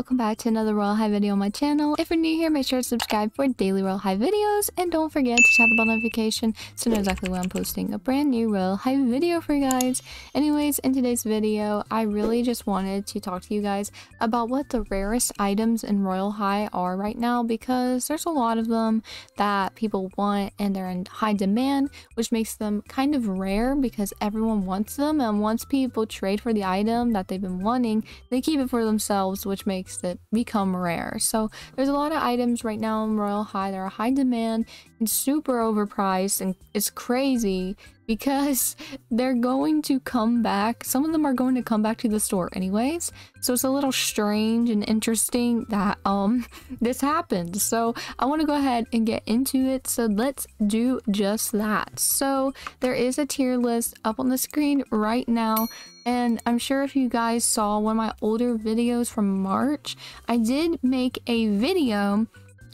Welcome back to another Royale High video on my channel. If you're new here, make sure to subscribe for daily Royale High videos. And don't forget to tap the bell notification so you know exactly when I'm posting a brand new Royale High video for you guys. Anyways, in today's video, I really just wanted to talk to you guys about what the rarest items in Royale High are right now because there's a lot of them that people want and they're in high demand, which makes them kind of rare because everyone wants them. And once people trade for the item that they've been wanting, they keep it for themselves, which makes it become rare. So there's a lot of items right now in Royale High that are high demand and super overpriced, and it's crazy because they're going to come back. Some of them are going to come back to the store anyways. So it's a little strange and interesting that um this happened. So I want to go ahead and get into it. So let's do just that. So there is a tier list up on the screen right now and I'm sure if you guys saw one of my older videos from March, I did make a video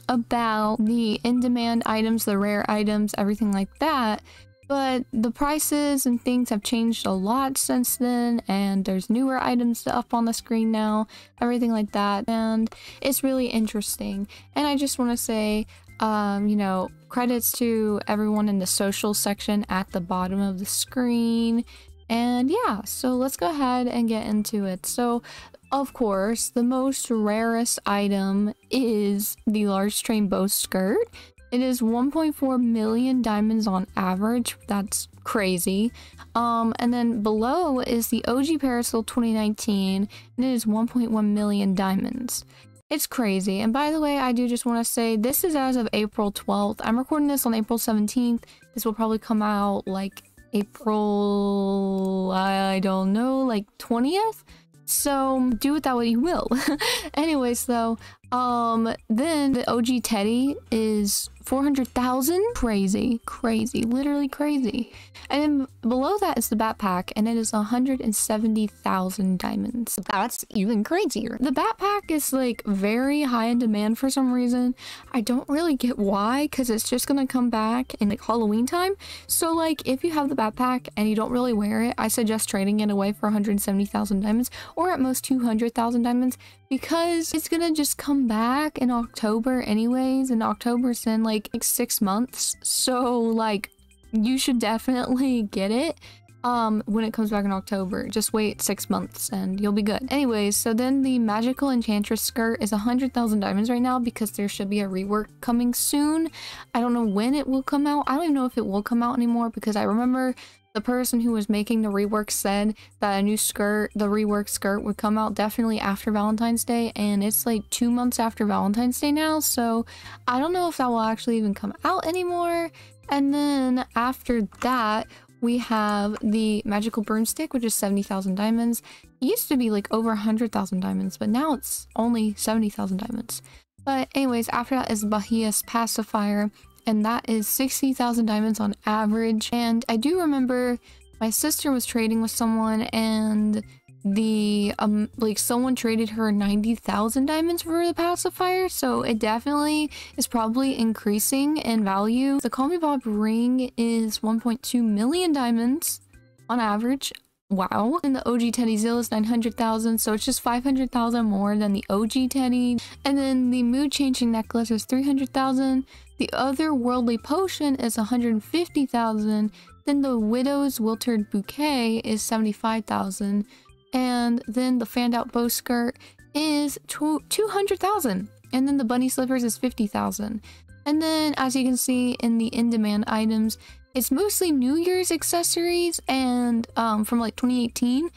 about the in-demand items, the rare items, everything like that. But the prices and things have changed a lot since then, and there's newer items up on the screen now, everything like that, and it's really interesting. And I just want to say, um, you know, credits to everyone in the social section at the bottom of the screen. And yeah, so let's go ahead and get into it. So, of course, the most rarest item is the large train bow skirt. It is 1.4 million diamonds on average. That's crazy. Um, and then below is the OG Parasol 2019, and it is 1.1 million diamonds. It's crazy. And by the way, I do just want to say this is as of April 12th. I'm recording this on April 17th. This will probably come out like April, I don't know, like 20th? So do with that what you will. Anyways, though, um, then the OG Teddy is 400,000. Crazy, crazy, literally crazy. And then below that is the backpack, and it is 170,000 diamonds. That's even crazier. The backpack is like very high in demand for some reason. I don't really get why, because it's just gonna come back in like Halloween time. So like if you have the backpack and you don't really wear it, I suggest trading it away for 170,000 diamonds or at most 200,000 diamonds because it's gonna just come back in October anyways and October's in like, like six months so like you should definitely get it um when it comes back in October. Just wait six months and you'll be good. Anyways so then the magical enchantress skirt is a hundred thousand diamonds right now because there should be a rework coming soon. I don't know when it will come out. I don't even know if it will come out anymore because I remember the person who was making the rework said that a new skirt, the rework skirt, would come out definitely after Valentine's Day, and it's like two months after Valentine's Day now, so I don't know if that will actually even come out anymore. And then after that, we have the magical broomstick, which is 70,000 diamonds. It used to be like over 100,000 diamonds, but now it's only 70,000 diamonds. But anyways, after that is Bahia's pacifier, and that is 60,000 diamonds on average. And I do remember my sister was trading with someone and the um like someone traded her 90,000 diamonds for the pacifier. So it definitely is probably increasing in value. The call me bob ring is 1.2 million diamonds on average wow and the og teddy zill is 900,000 so it's just 500,000 more than the og teddy and then the mood changing necklace is 300,000 the other worldly potion is 150,000. Then the widow's wilted bouquet is 75,000. And then the fanned out bow skirt is 200,000. And then the bunny slippers is 50,000. And then as you can see in the in-demand items, it's mostly New Year's accessories and um, from like 2018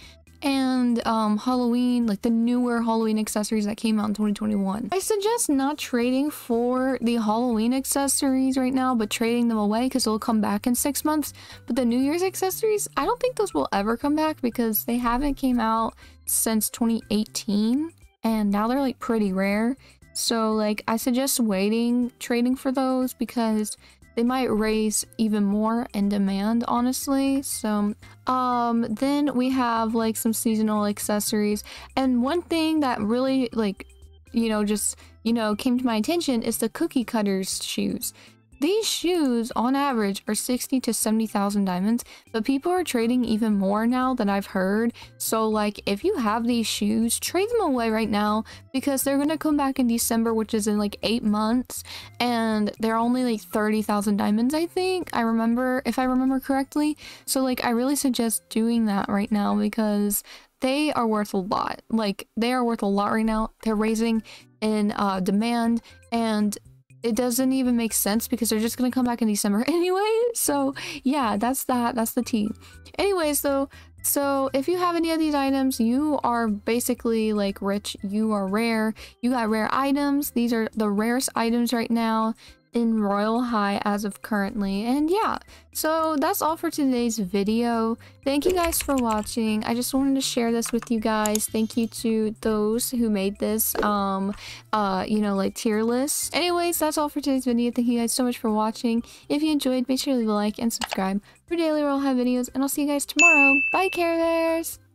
and um, Halloween, like the newer Halloween accessories that came out in 2021. I suggest not trading for the Halloween accessories right now, but trading them away because they'll come back in six months. But the New Year's accessories, I don't think those will ever come back because they haven't came out since 2018 and now they're like pretty rare. So like I suggest waiting trading for those because they might raise even more in demand honestly. So um then we have like some seasonal accessories. And one thing that really like you know just you know came to my attention is the cookie cutters shoes these shoes on average are 60 to 70,000 diamonds, but people are trading even more now that I've heard. So like if you have these shoes, trade them away right now because they're going to come back in December, which is in like eight months. And they're only like 30,000 diamonds, I think. I remember, if I remember correctly. So like I really suggest doing that right now because they are worth a lot. Like they are worth a lot right now. They're raising in uh, demand and it doesn't even make sense because they're just gonna come back in December anyway. So yeah, that's that. That's the tea. Anyways, though, so if you have any of these items, you are basically like rich. You are rare. You got rare items. These are the rarest items right now in Royale High as of currently. And yeah, so that's all for today's video. Thank you guys for watching. I just wanted to share this with you guys. Thank you to those who made this, um, uh, you know, like tier list. Anyways, that's all for today's video. Thank you guys so much for watching. If you enjoyed, make sure to leave a like and subscribe for daily Royale High videos. And I'll see you guys tomorrow. Bye, Care Bears!